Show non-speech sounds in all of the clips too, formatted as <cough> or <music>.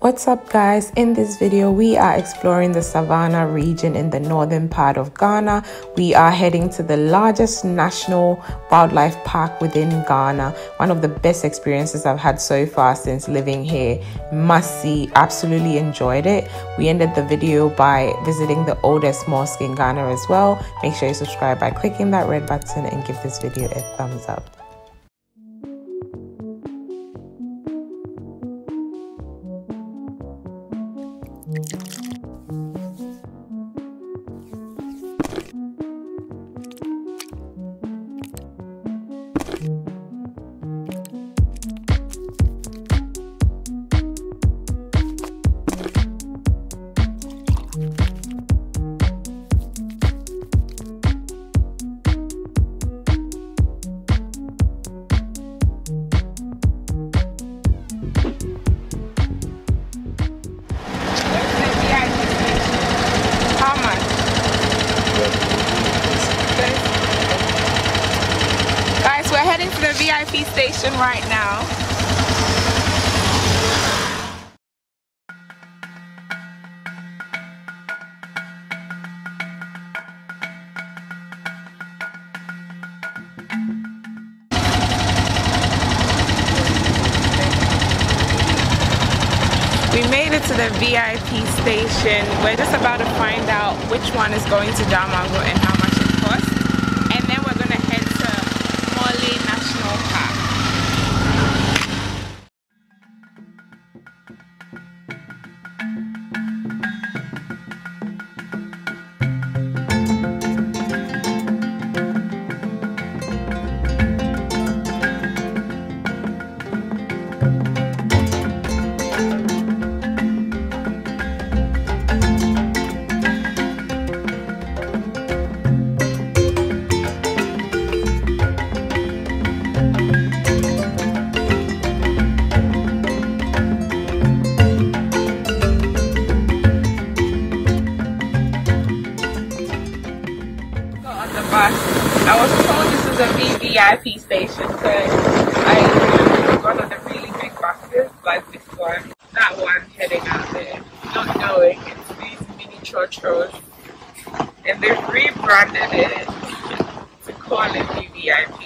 What's up guys? In this video we are exploring the Savannah region in the northern part of Ghana. We are heading to the largest national wildlife park within Ghana. One of the best experiences I've had so far since living here. Must see, absolutely enjoyed it. We ended the video by visiting the oldest mosque in Ghana as well. Make sure you subscribe by clicking that red button and give this video a thumbs up. We made it to the VIP station. We're just about to find out which one is going to Damongo and how much a station because I one of the really big buses like this one, that one heading out there, not knowing it's these mini churros and they've rebranded it to call it VVIP. So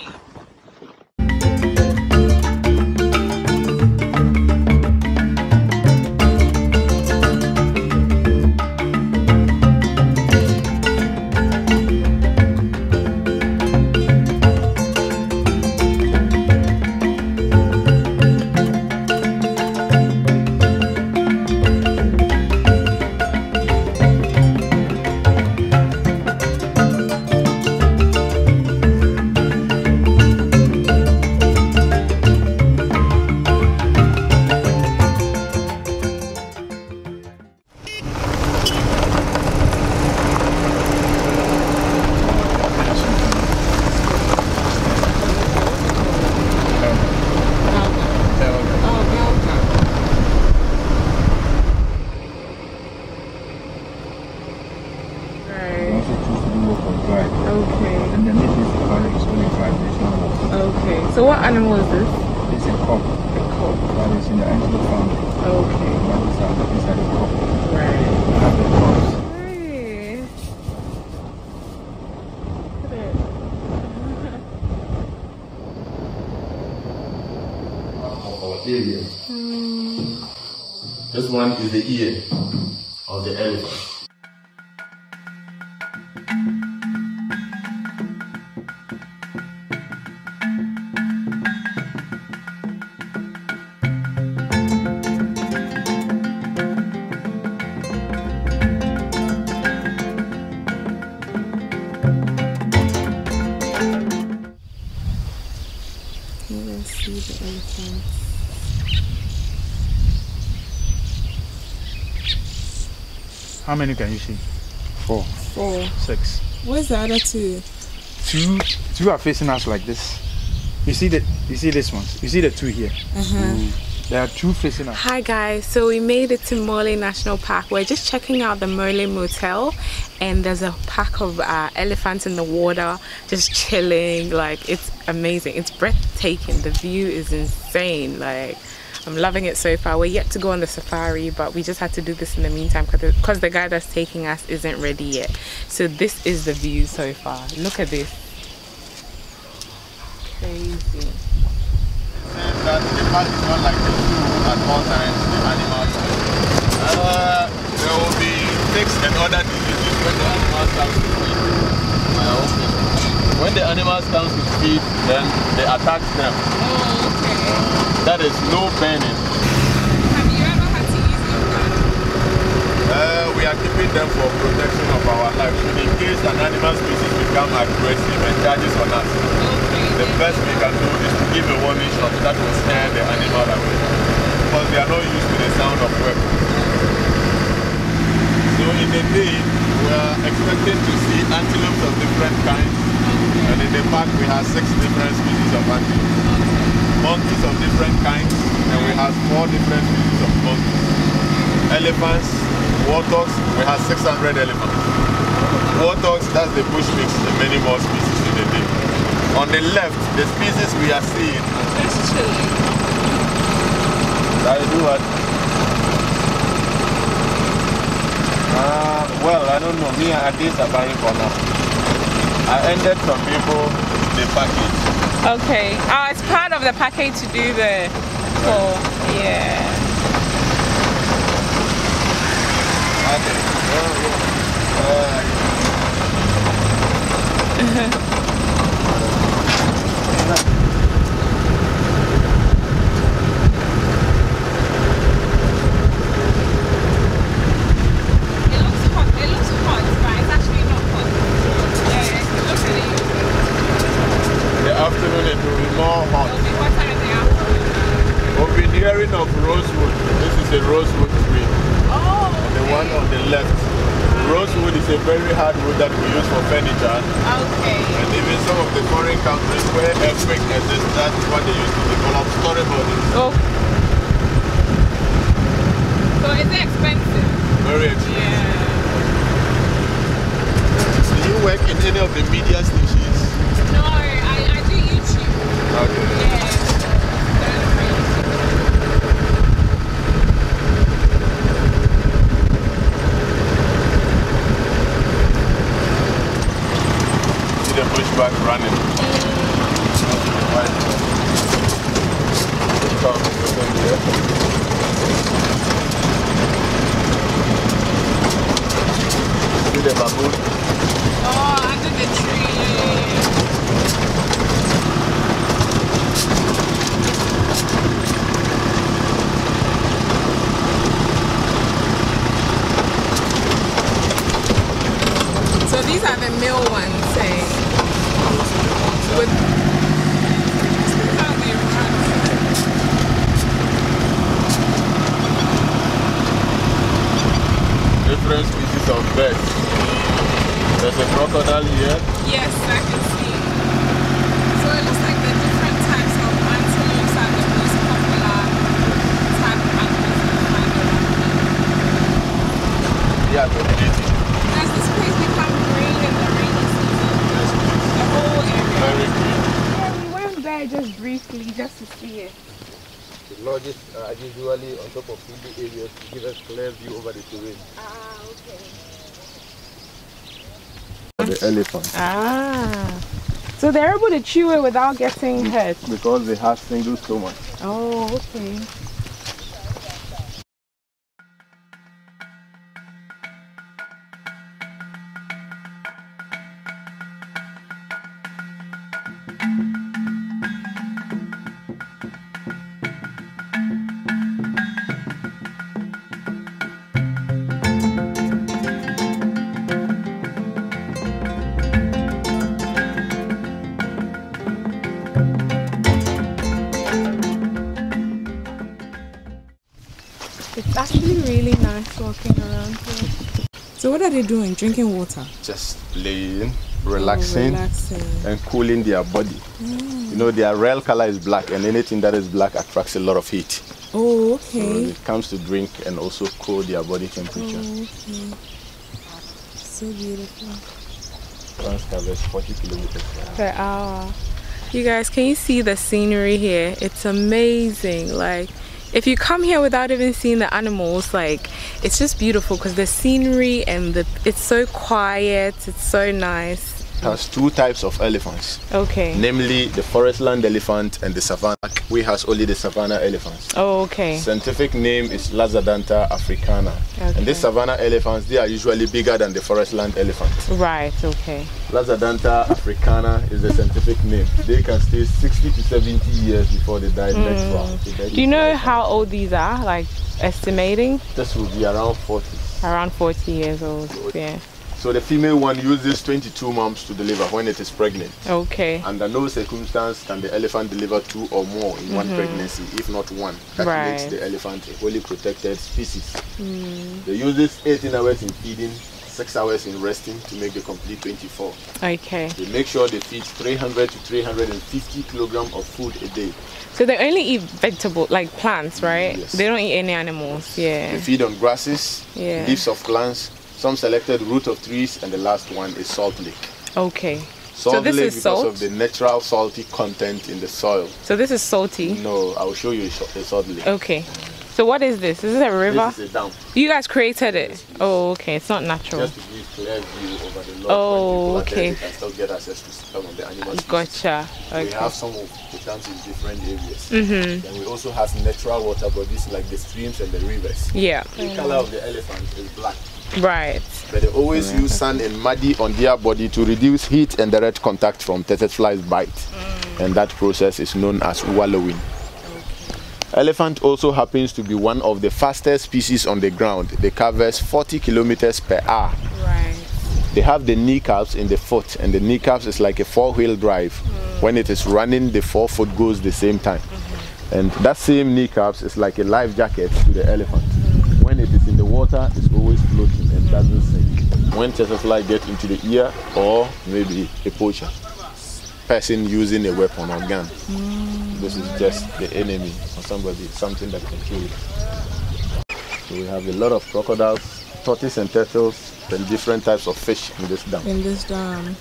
one is the ear of the elephant. How many can you see? Four. Four. Six. Where's the other two? Two two are facing us like this. You see the you see this one. You see the two here. Uh-huh. Mm. There are two facing us. Hi guys, so we made it to Mole National Park. We're just checking out the Mole Motel and there's a pack of uh, elephants in the water just chilling. Like it's amazing. It's breathtaking. The view is insane. Like I'm loving it so far. We're yet to go on the safari, but we just had to do this in the meantime because the guy that's taking us isn't ready yet. So this is the view so far. Look at this. Crazy. that the park is not like the zoo at all times, the animals. Uh, there will be ticks and other diseases when the animals come to feed. When the animals come to feed, then they attack them. That is no burning. Have you ever had to use your gun? Uh, we are keeping them for protection of our lives. In case an animal species become aggressive and charges on us, the best we can do is to give a warning shot that will scare the animal away. Because they are not used to the sound of weapons. So in the day, we are expecting to see antelopes of different kinds. And in the park, we have six different species of antelopes. Monkeys of different kinds, and we have four different species of monkeys. Elephants, warthogs, we have 600 elephants. Warthogs, that's the bush mix, and many more species in the day. On the left, the species we are seeing, That's chilly. I do what? Uh, well, I don't know. Me and Adis are buying for now. I ended some people the package. Okay. Oh, it's part of the package to do the tour. Yeah. Okay. Oh, yeah. It looks hot. It looks hot, but it's actually not hot. Yeah. Look at it. the afternoon it will be more hot. It'll be hotter in the afternoon. We've been hearing of rosewood. This is a rosewood tree. Oh. The one on the left. Rosewood is a very hard wood that we use for furniture. Okay. And even some of the foreign countries where earthquake exists, that's what they use to develop story buildings. Oh. So it's expensive. Very expensive. Yeah. Do you work in any of the media stations? No, I, I do YouTube. Okay. Yeah. That's great. The running. The baboon? Oh, under the tree. These are the male ones, say. With See how they run. Different species of birds. There's a crocodile here. Yes, I can see. So it looks like the different types of antelopes are the most popular type of animals you find around here. They are dominating. Does this place become green in the rainy season? Yes, please. The whole area? Very green. Yeah, we went there just briefly just to see it. The lodges are usually on top of hilly areas to give us clear view over the terrain. Ah, okay. The elephant. Ah. So they're able to chew it without getting hurt. Because they have single stomach. Oh, okay. So what are they doing? Drinking water? Just laying, relaxing, oh, relaxing. and cooling their body. Mm. You know, their real color is black, and anything that is black attracts a lot of heat. Oh, okay. So it comes to drink and also cool their body temperature. Oh, okay. So beautiful. Trans covers 40 kilometers per hour. Per hour. You guys, can you see the scenery here? It's amazing. Like, if you come here without even seeing the animals, like it's just beautiful because the scenery and the it's so quiet. It's so nice. Has two types of elephants, Okay. namely the forestland elephant and the savannah. We has only the savannah elephants. Oh, okay. Scientific name is Loxodonta africana. Okay. And these Okay. savannah elephants, they are usually bigger than the forestland elephant. Right. Okay. Loxodonta africana is the scientific name. They can stay 60 to 70 years before they die next mm. round. Do you know how old these are? Like estimating. This will be around 40. around 40 years old. Yeah. So the female one uses 22 months to deliver when it is pregnant. Okay. Under no circumstance can the elephant deliver two or more in one mm-hmm. pregnancy, if not one. That makes the elephant a wholly protected species. Mm. They use this 18 hours in feeding, 6 hours in resting to make the complete 24. Okay. They make sure they feed 300 to 350 kilograms of food a day. So they only eat vegetable, like plants, right? Yes. They don't eat any animals. Yeah. They feed on grasses, Yeah. leaves of plants, some selected root of trees, and the last one is salt lake. Okay. Salt So this lake is because salt? of the natural salty content in the soil. So this is salty. No, I will show you a salt- lake. Okay. So what is this? Is this a river? This is a dam. You guys created it. Oh, okay. It's not natural. Just to give clear view over the lot. Oh, there, okay. Can still get access to some of the animals. Gotcha. Okay. We have some of the dams in different areas. Mm-hmm. And we also have natural water bodies like the streams and the rivers. Yeah. The color of the elephant is black. Right. But they always use sand and muddy on their body to reduce heat and direct contact from tsetse flies bite. Mm. And that process is known as wallowing. Elephant also happens to be one of the fastest species on the ground. They covers 40 kilometers per hour. Right. They have the kneecaps in the foot, and the kneecaps is like a four-wheel drive. Mm. When it is running, the forefoot goes the same time. Mm-hmm. And that same kneecaps is like a life jacket to the elephant. Mm. When it is in the water, it's always floating and doesn't sink. When butterfly get into the ear, or maybe a poacher, person using a weapon or gun, this is just the enemy or somebody, something that can kill you. So we have a lot of crocodiles, tortoise and turtles, and different types of fish in this dam. in this dam.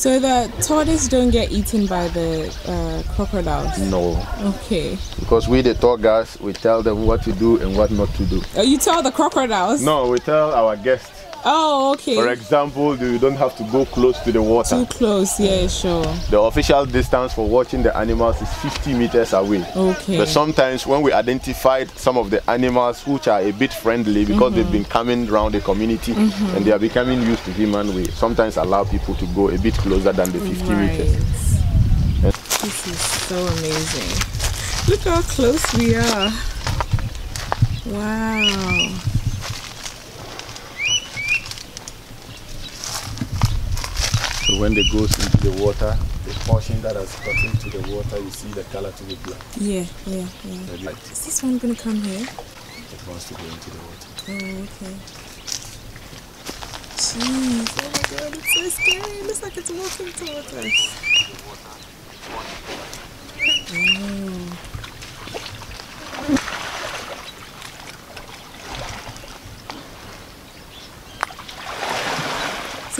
So the tortoise don't get eaten by the uh, crocodiles. No, Okay. because we the tour guides, we tell them what to do and what not to do. Oh, you tell the crocodiles. No, we tell our guests. Oh, okay. For example, you don't have to go close to the water. Too close. Yeah, sure. The official distance for watching the animals is 50 meters away. Okay. But sometimes when we identified some of the animals which are a bit friendly because they've mm-hmm. been coming around the community mm-hmm. and they are becoming used to human, we sometimes allow people to go a bit closer than the 50 Right. meters. This is so amazing. Look how close we are. Wow. When they goes into the water, the portion that has gotten into the water, you see the color to be black. Yeah, yeah, yeah. The Is this one gonna come here? it wants to go into the water. Oh, okay. Jeez, oh my god, it's so scary. It looks like it's walking towards us.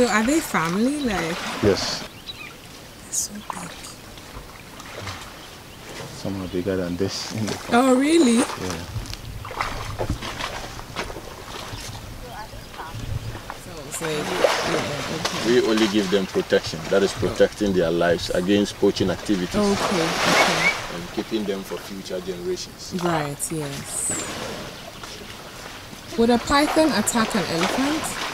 So are they family? Like, Yes, they're so big. some are bigger than this. In the Oh, really? yeah. So it's yeah, okay. We only give them protection. That is protecting their lives against poaching activities Okay, okay. and keeping them for future generations. Right, yes. Would a python attack an elephant?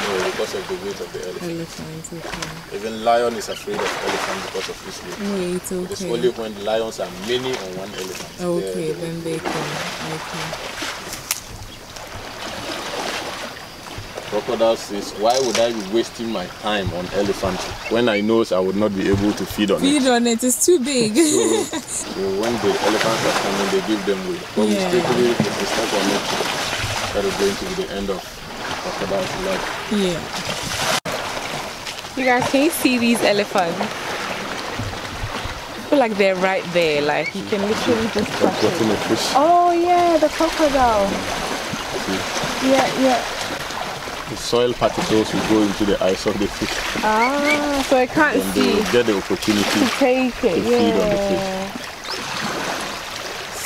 No, because of the weight of the elephant. Elephant, okay. Even lion is afraid of elephant because of his weight. Wait, It is only okay. when lions are many on one elephant. Okay, they- then they can. Okay. Crocodile says, why would I be wasting my time on elephant when I know I would not be able to feed on Feed it? on it, it's too big. So, so when the elephants are coming, they give them way. But Yeah. mistakenly, if they step on it, that is going to be the end of crocodile's life. yeah. You guys, can you see these elephants? I feel like they're right there. Like you can literally just Just touch getting it. fish. Oh yeah, the crocodile. Yeah, yeah. The soil particles will go into the eyes of the fish. Ah, so I can't And they see. will get the opportunity. to Take it. to feed on the Yeah.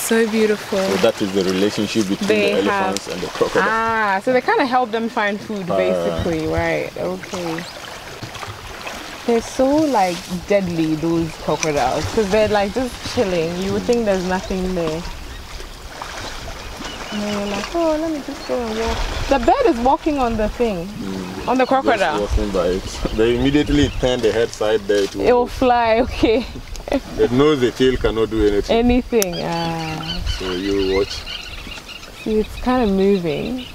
So beautiful. So that is the relationship between They the have- elephants and the crocodile. Ah, so they kind of help them find food, Ah. basically, right? Okay. They're so like deadly, those crocodiles, because they're like just chilling. You would think there's nothing there. And then you're like, oh, let me just go and walk. The bird is walking on the thing, on the crocodile. Just walking by it. <laughs> They immediately turn the head side there. It, It will fly, okay. It knows the tail cannot do anything. Anything. Ah, So you watch. see, it's kind of moving.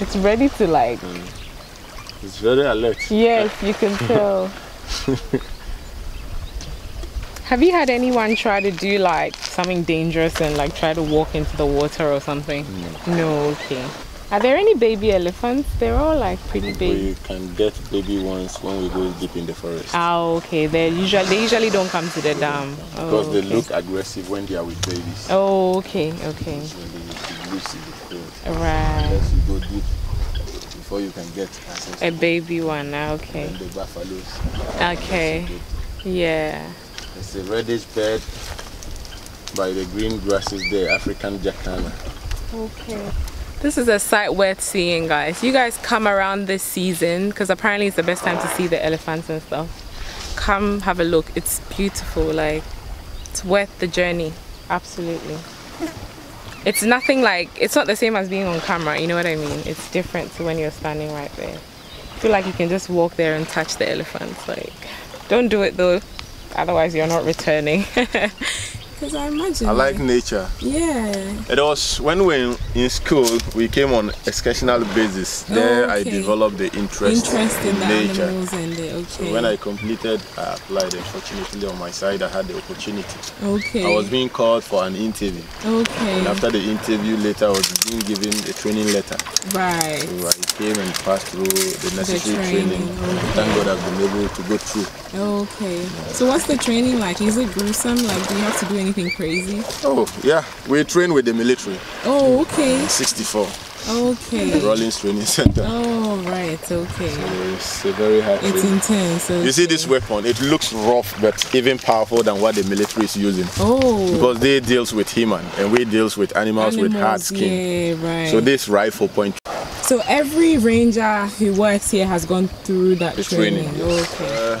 It's ready to like It's very alert. Yes, you can <laughs> tell. Have you had anyone try to do like something dangerous and like try to walk into the water or something? No, okay. Are there any baby elephants? They're all like pretty big. We can get baby ones when we go deep in the forest. Oh, okay. They usually they usually don't come to the dam. Oh, because they okay. look aggressive when they are with babies. Oh, okay, okay. So they will loose in the cold. Right. Unless you go deep before you can get access A baby one. ah, Okay. and the buffaloes. Okay. Yeah. It's a reddish bed by the green grasses there, African jacana. Okay. This is a sight worth seeing, guys. You guys come around this season because apparently it's the best time to see the elephants and stuff. Come have a look. It's beautiful. Like, it's worth the journey. Absolutely. <laughs> It's nothing like, it's not the same as being on camera. You know what I mean? It's different to when you're standing right there. I feel like you can just walk there and touch the elephants. Like, don't do it though. Otherwise, you're not returning. <laughs> Because I imagine. I like nature. Yeah. It was when we were in school, we came on excursional basis. There I okay. developed the interest, Interest in the nature. animals and the okay. So when I completed, I applied. Unfortunately, on my side, I had the opportunity. okay. I was being called for an interview. okay. And after the interview, later I was being given a training letter. right. So I came and passed through the necessary training, training. okay. Thank God I've been able to go through. Okay. So what's the training like? Is it gruesome? Like, do you have to do anything crazy? Oh, yeah. We train with the military. Oh, okay. 64, Okay. Rollins Training Center. Oh, right. Okay. It's a very hard It's training. intense. You see this weapon, it looks rough but even powerful than what the military is using. Oh. Because they deals with human and we deals with animals, with hard skin. Yeah, right. So this rifle point So every ranger who works here has gone through that the training. training. yes. Okay. Uh,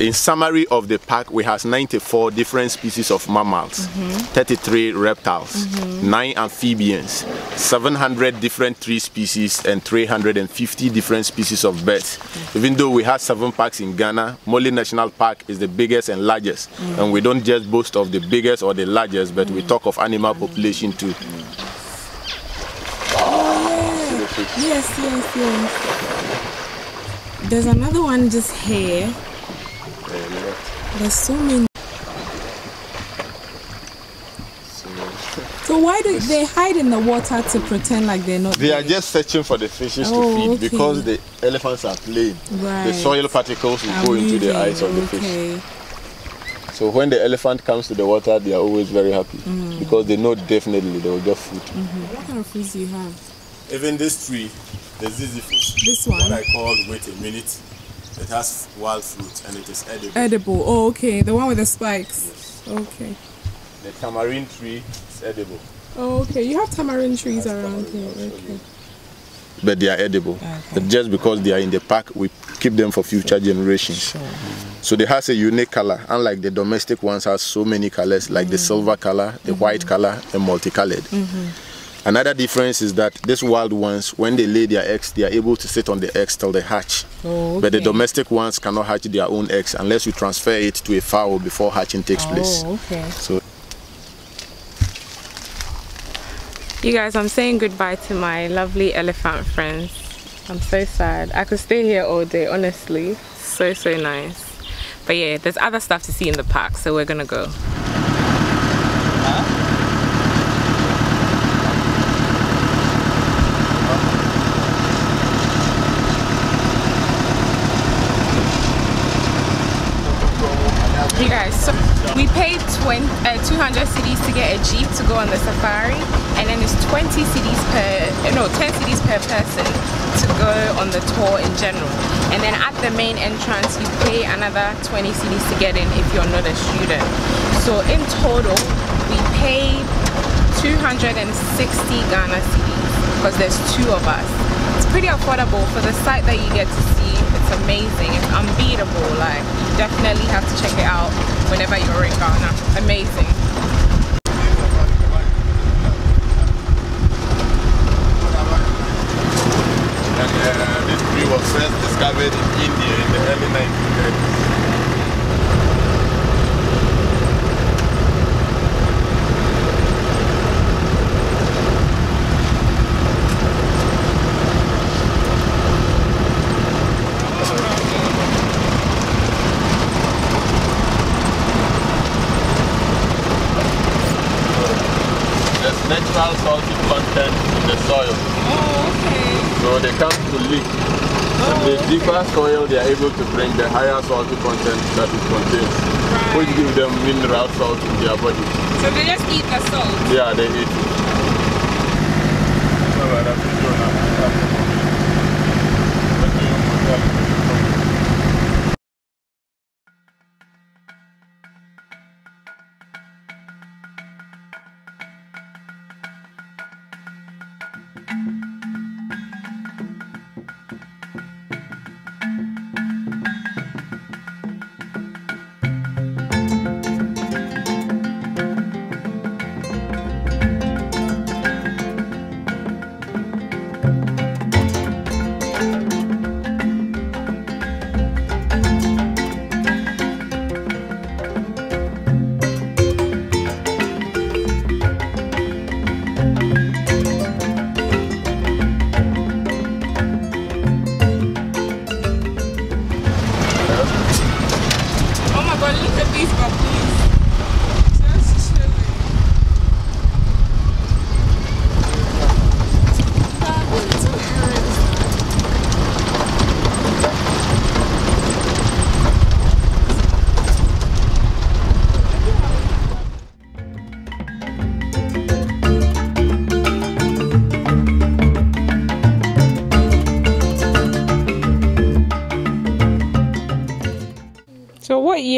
in summary of the park, we have 94 different species of mammals, Mm-hmm. 33 reptiles, 9 amphibians, 700 different tree species, and 350 different species of birds. Even though we have seven parks in Ghana, Mole National Park is the biggest and largest. Mm. And we don't just boast of the biggest or the largest, but we talk of animal population too. Yes, yes, yes. There's another one just here. There's so many. So why do they hide in the water to pretend like they're not They are just searching for the fishes Oh, to feed okay. because the elephants are playing. Right. The soil particles will Are go into the eyes of the fish. So when the elephant comes to the water, they are always very happy Mm. because they know definitely they will get food. What kind of fruits do you have? Even this tree, the ziziphus, This one. what? I call wait a minute, it has wild fruit and it is edible. Edible. Oh, okay. The one with the spikes. Yes. Okay. the tamarind tree is edible. Oh, okay. You have tamarind trees around tamarind here. Okay. But they are edible. But just because they are in the park, we keep them for future generations. So they has a unique color, unlike the domestic ones has so many colors, like the mm. silver color, the mm-hmm. white color, and multicolored. Mm-hmm. Another difference is that these wild ones, when they lay their eggs, they are able to sit on the eggs till they hatch. Oh, But the domestic ones cannot hatch their own eggs unless you transfer it to a fowl before hatching takes oh, place. Oh, okay. So You guys, I'm saying goodbye to my lovely elephant friends. I'm so sad. I could stay here all day, honestly. So, so nice. But yeah, there's other stuff to see in the park, so we're gonna go. You Guys, so we paid 20, uh, 200 cedis to get a jeep to go on the safari, and then it's 20 cedis per, no, 10 cedis per person to go on the tour in general. And then at the main entrance, you pay another 20 cedis to get in if you're not a student. So in total, we paid 260 Ghana cedis because there's two of us. Pretty affordable for the site that you get to see. It's amazing. It's unbeatable. Like, you definitely have to check it out whenever you're in Ghana. Amazing. And uh, this tree was first discovered in India in the early 1930s. There's natural salty content in the soil. Oh, okay. So they come to leak. And the deeper soil they are able to bring the higher salty content that it contains. Which Right. give them mineral salt in their body. So they just eat the salt. Yeah, they eat it. Oh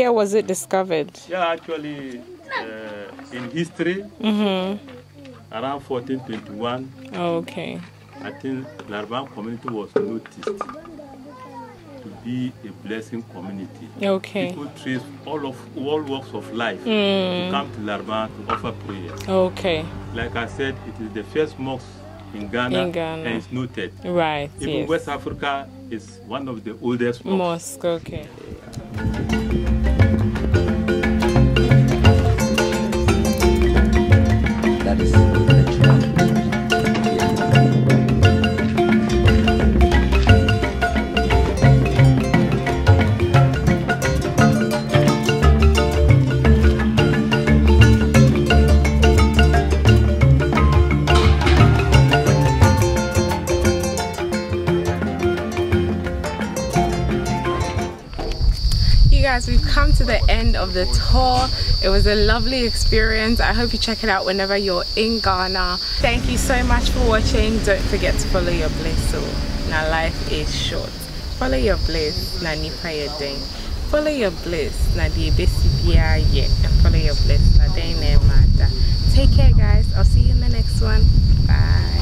year was it discovered? Yeah, actually, uh, in history, around 1421, Okay. I think Larban community was noticed to be a blessing community. Okay. People trace all of all walks of life to come to Larban to offer prayers. Okay. Like I said, it is the first mosque in Ghana, In Ghana. and it's noted. Right. Even yes. West Africa is one of the oldest mosques. Mosque. Okay. guys, we've come to the end of the tour. It was a lovely experience. I hope you check it out whenever you're in Ghana. Thank you so much for watching. Don't forget to follow your bliss. So, now life is short. Follow your bliss. Na nipa yedeng. Follow your bliss. Na di ebesi biya. And follow your bliss. Na mata. Take care, guys. I'll see you in the next one. Bye.